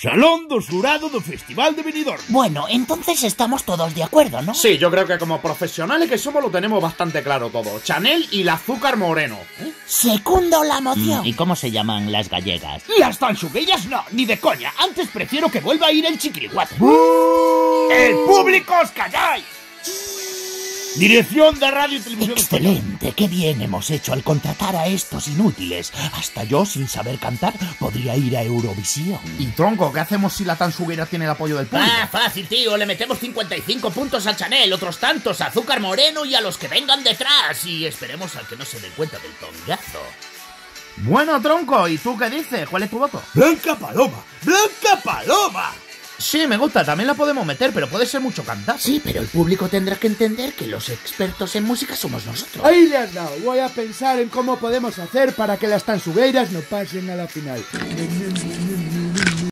Salón do Xurado do Festival de Benidorm. Bueno, entonces estamos todos de acuerdo, ¿no? Sí, yo creo que como profesionales que somos lo tenemos bastante claro todo. Chanel y el azúcar moreno. ¿eh? Secundo la moción. Mm, ¿Y cómo se llaman las gallegas? Las tansugueras no, ni de coña. Antes prefiero que vuelva a ir el chiquiliguate. ¡El público os calláis! Dirección de Radio y Televisión. Excelente, qué bien hemos hecho al contratar a estos inútiles. Hasta yo, sin saber cantar, podría ir a Eurovisión. Y tronco, ¿qué hacemos si la tansuguera tiene el apoyo del público? Ah, fácil, tío. Le metemos 55 puntos al Chanel, otros tantos a Azúcar Moreno y a los que vengan detrás. Y esperemos al que no se dé cuenta del tongazo. Bueno, tronco, ¿y tú qué dices? ¿Cuál es tu voto? Blanca Paloma, Blanca Paloma. Sí, me gusta, también la podemos meter, pero puede ser mucho cantar. Sí, pero el público tendrá que entender que los expertos en música somos nosotros. Ahí le has dado. Voy a pensar en cómo podemos hacer para que las tansugueiras no pasen a la final.